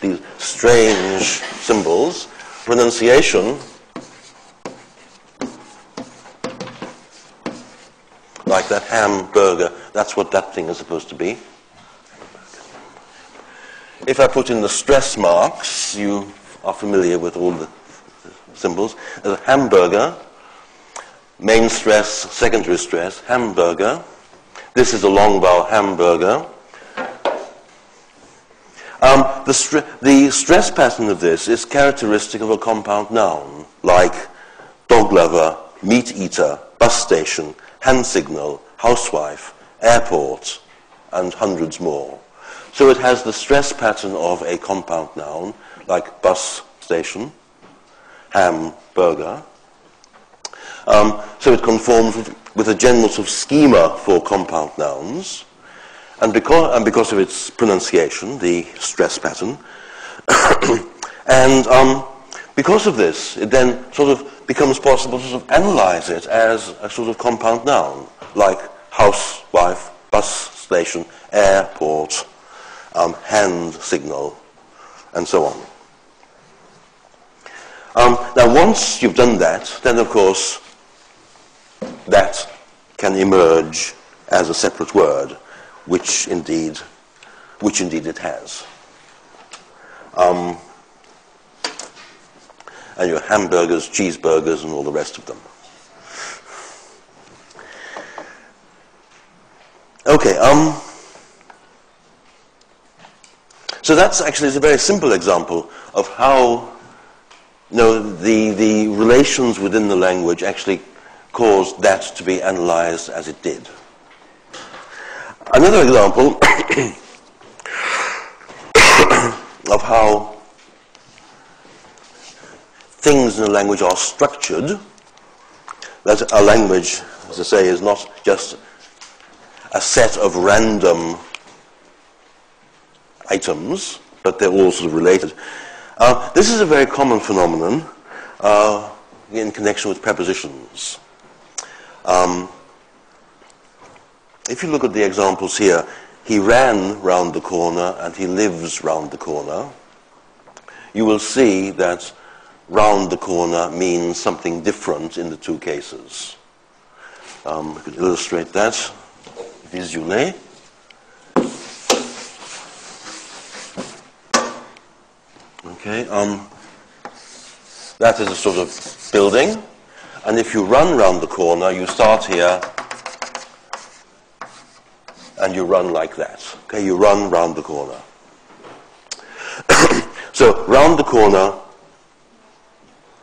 these strange symbols, pronunciation, like that hamburger, that's what that thing is supposed to be. If I put in the stress marks, you are familiar with all the symbols. There's a hamburger, main stress, secondary stress, hamburger. This is a long vowel hamburger. Um, the, the, stress pattern of this is characteristic of a compound noun, like dog lover, meat eater, bus station, hand signal, housewife, airport, and hundreds more. So it has the stress pattern of a compound noun, like bus station, hamburger. Um, so it conforms with, with, a general sort of schema for compound nouns. And because, and because of its pronunciation, the stress pattern, [COUGHS] and um, because of this, it then sort of becomes possible to sort of analyze it as a sort of compound noun, like housewife, bus station, airport, um, hand signal, and so on. Um, now, once you've done that, then of course that can emerge as a separate word, which indeed, which indeed it has. Um, and your hamburgers, cheeseburgers, and all the rest of them. Okay. Um, so that's actually a very simple example of how no, the, the relations within the language actually caused that to be analyzed as it did. Another example [COUGHS] of how things in a language are structured, that a language, as I say, is not just a set of random items, but they're all sort of related. Uh, this is a very common phenomenon uh, in connection with prepositions. Um, if you look at the examples here, he ran round the corner and he lives round the corner, you will see that round the corner means something different in the two cases. Um, I could illustrate that visually. Okay, um, that is a sort of building. And if you run round the corner, you start here and you run like that. Okay, you run round the corner. [COUGHS] so round the corner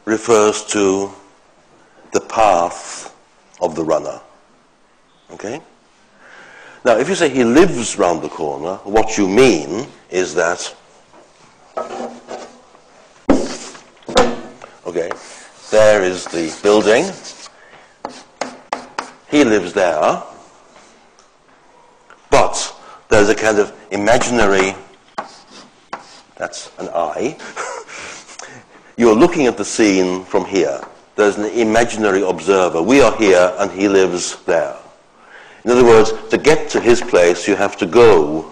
refers to the path of the runner. Okay? Now, if you say he lives round the corner, what you mean is that Okay, there is the building, he lives there, but there's a kind of imaginary, that's an I, [LAUGHS] you're looking at the scene from here. There's an imaginary observer. We are here and he lives there. In other words, to get to his place, you have to go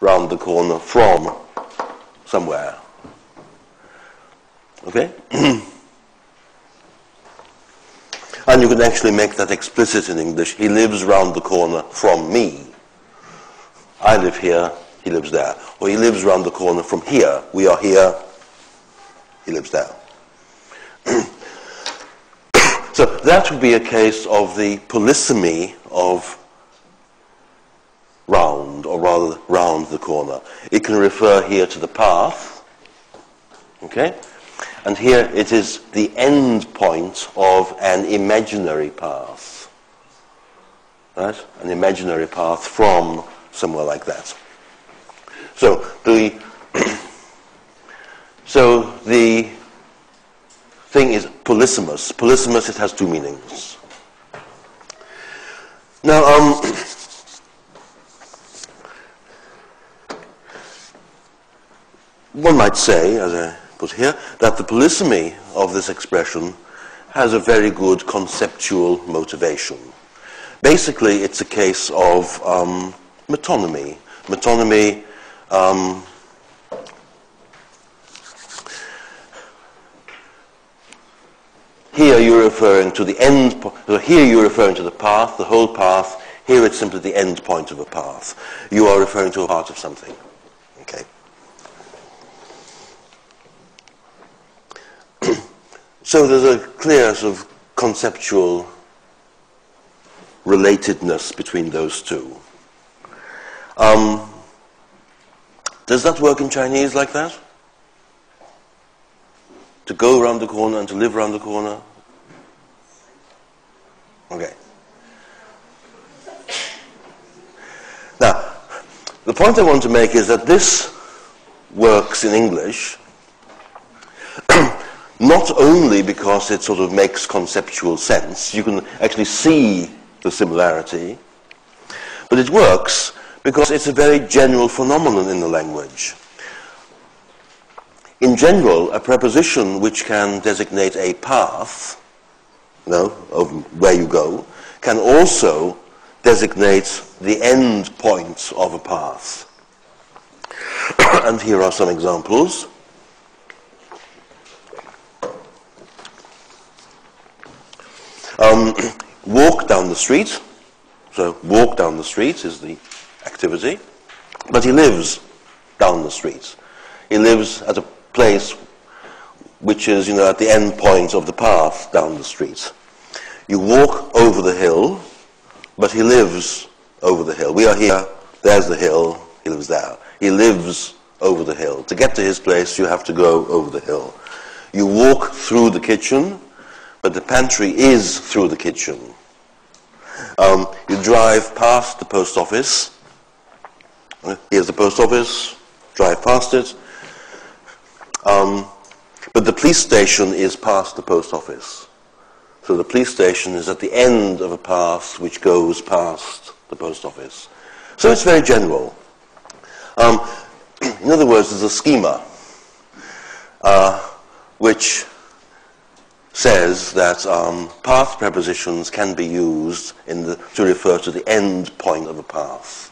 round the corner from somewhere. Okay? [CLEARS THROAT] and you can actually make that explicit in English. He lives round the corner from me. I live here, he lives there. Or he lives round the corner from here. We are here, he lives there. [COUGHS] so that would be a case of the polysemy of round, or rather round the corner. It can refer here to the path, okay? And here it is the end point of an imaginary path. Right? An imaginary path from somewhere like that. So the [CLEARS THROAT] so the thing is polysemous. Polysemous, it has two meanings. Now, um, [COUGHS] one might say, as I put here, that the polysemy of this expression has a very good conceptual motivation. Basically, it's a case of um, metonymy. Metonymy um, here you're referring to the end, here you're referring to the path, the whole path. Here it's simply the end point of a path. You are referring to a part of something. Okay. So there's a clear sort of conceptual relatedness between those two. Um, does that work in Chinese like that? To go around the corner and to live around the corner? Okay. Now, the point I want to make is that this works in English [CLEARS THROAT] not only because it sort of makes conceptual sense, you can actually see the similarity, but it works because it's a very general phenomenon in the language. In general, a preposition which can designate a path, you know, of where you go, can also designate the end point of a path. [COUGHS] and here are some examples. Um, [CLEARS THROAT] walk down the street. So walk down the street is the activity, but he lives down the street. He lives at a place which is, you know, at the end point of the path down the street. You walk over the hill, but he lives over the hill. We are here, there's the hill, he lives there. He lives over the hill. To get to his place, you have to go over the hill. You walk through the kitchen, but the pantry is through the kitchen. Um, you drive past the post office, Here's the post office, drive past it. Um, but the police station is past the post office. So the police station is at the end of a path which goes past the post office. So it's very general. Um, [CLEARS THROAT] in other words, there's a schema uh, which says that um, path prepositions can be used the, to refer to the end point of a path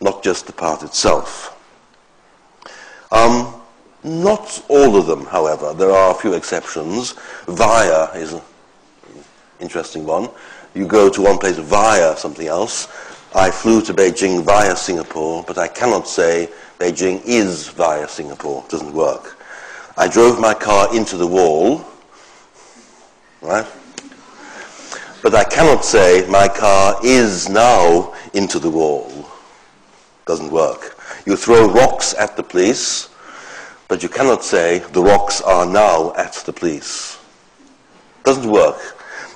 not just the path itself. Um, not all of them, however. There are a few exceptions. Via is an interesting one. You go to one place via something else. I flew to Beijing via Singapore, but I cannot say Beijing is via Singapore. It doesn't work. I drove my car into the wall, right? But I cannot say my car is now into the wall doesn't work. You throw rocks at the police, but you cannot say the rocks are now at the police. Doesn't work.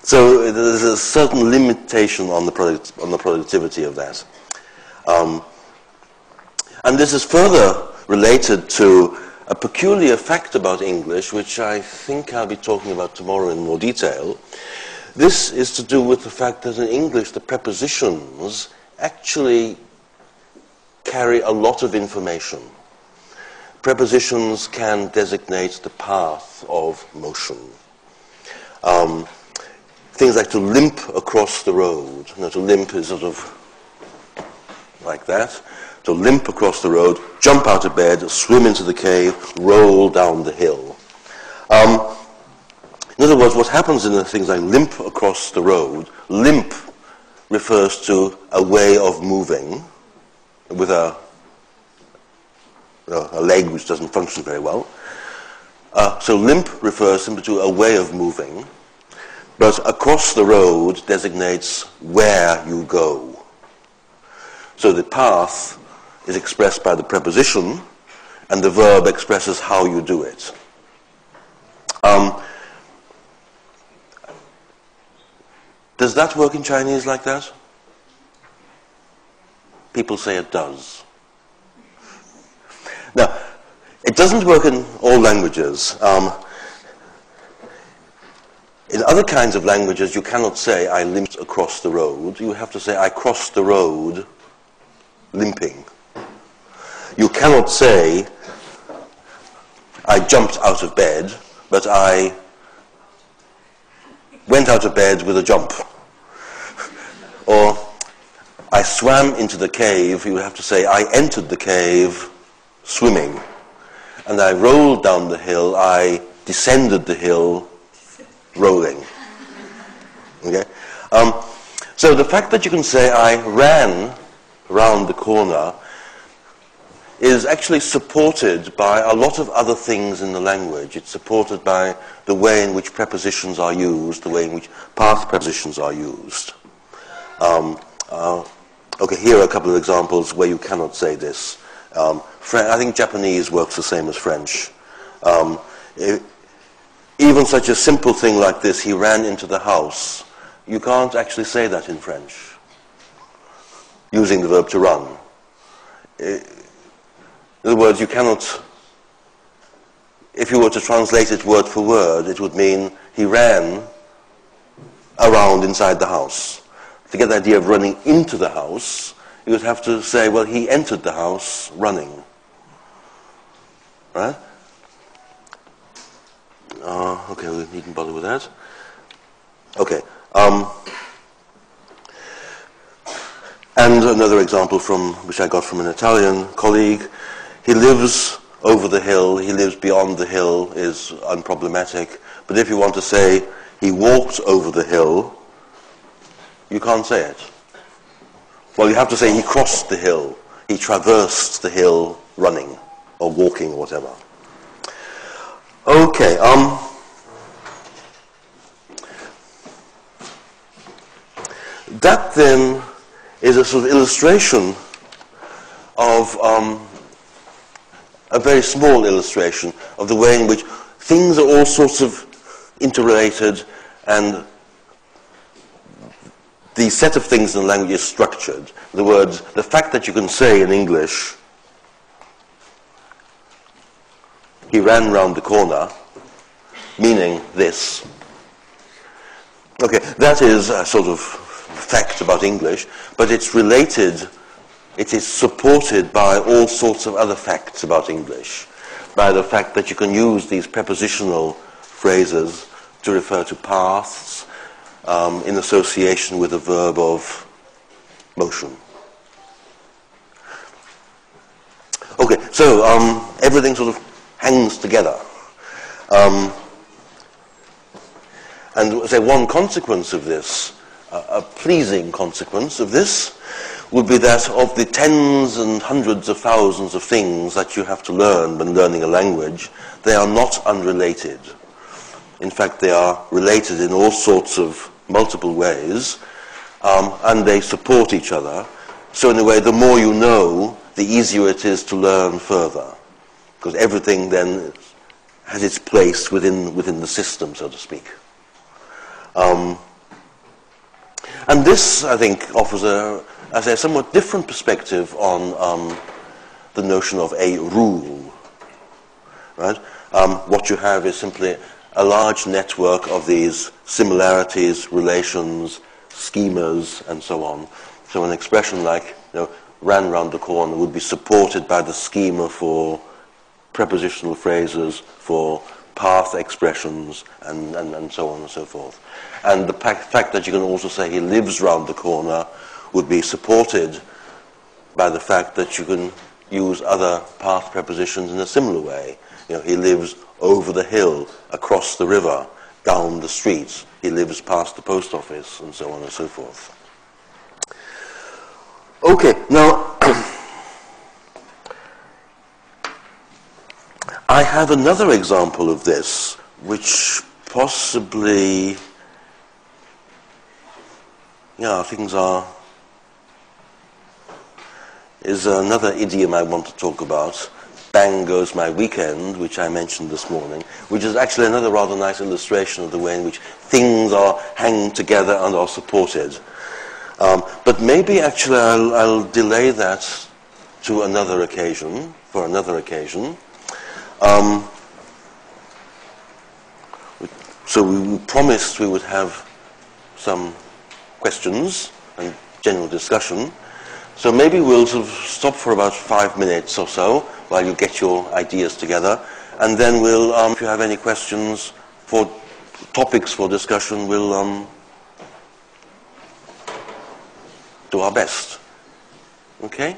So there's a certain limitation on the, product, on the productivity of that. Um, and this is further related to a peculiar fact about English, which I think I'll be talking about tomorrow in more detail. this is to do with the fact that in English the prepositions actually carry a lot of information. Prepositions can designate the path of motion. Um, things like to limp across the road. You know, to limp is sort of like that. To limp across the road, jump out of bed, swim into the cave, roll down the hill. Um, in other words, what happens in the things like limp across the road, limp refers to a way of moving with a, a leg which doesn't function very well. Uh, so limp refers simply to a way of moving, but across the road designates where you go. So the path is expressed by the preposition, and the verb expresses how you do it. Um, does that work in Chinese like that? People say it does. Now, it doesn't work in all languages. Um, in other kinds of languages, you cannot say, I limped across the road. You have to say, I crossed the road limping. You cannot say, I jumped out of bed, but I went out of bed with a jump. [LAUGHS] or I swam into the cave, you would have to say, I entered the cave swimming. And I rolled down the hill, I descended the hill rolling. Okay? Um, so the fact that you can say, I ran round the corner is actually supported by a lot of other things in the language. It's supported by the way in which prepositions are used, the way in which past prepositions are used. Um, uh, okay, here are a couple of examples where you cannot say this. Um, I think Japanese works the same as French. Um, it, even such a simple thing like this, he ran into the house, you can't actually say that in French using the verb to run. It, in other words, you cannot, if you were to translate it word for word, it would mean he ran around inside the house. To get the idea of running into the house, you would have to say, well, he entered the house running. Right? Uh, okay, we needn't bother with that. Okay. Um, and another example from which I got from an Italian colleague. He lives over the hill, he lives beyond the hill is unproblematic. But if you want to say he walked over the hill, you can't say it. Well, you have to say he crossed the hill, he traversed the hill running or walking or whatever. Okay, um, that then is a sort of illustration of um, a very small illustration of the way in which things are all sorts of interrelated and the set of things in the language is structured. In other words, the fact that you can say in English, he ran round the corner, meaning this. Okay, that is a sort of fact about English, but it's related it is supported by all sorts of other facts about English, by the fact that you can use these prepositional phrases to refer to paths um, in association with a verb of motion. Okay, so um, everything sort of hangs together. Um, and say one consequence of this, uh, a pleasing consequence of this, would be that of the tens and hundreds of thousands of things that you have to learn when learning a language, they are not unrelated. In fact, they are related in all sorts of multiple ways, um, and they support each other. So in a way, the more you know, the easier it is to learn further, because everything then has its place within, within the system, so to speak. Um, and this, I think, offers a, as a somewhat different perspective on um, the notion of a rule. Right? Um, what you have is simply a large network of these similarities, relations, schemas, and so on. So an expression like, you know, ran round the corner would be supported by the schema for prepositional phrases, for path expressions, and, and, and so on and so forth. And the fact that you can also say he lives round the corner would be supported by the fact that you can use other path prepositions in a similar way. You know, he lives over the hill, across the river, down the street. He lives past the post office, and so on and so forth. Okay, now [CLEARS THROAT] I have another example of this, which possibly, yeah, things are, is another idiom I want to talk about. Bang goes my weekend, which I mentioned this morning, which is actually another rather nice illustration of the way in which things are hanging together and are supported. Um, but maybe actually I'll, I'll, delay that to another occasion, for another occasion. Um, so we promised we would have some questions and general discussion. So maybe we'll sort of stop for about five minutes or so while you get your ideas together. And then we'll, um, if you have any questions for topics for discussion, we'll um, do our best. Okay?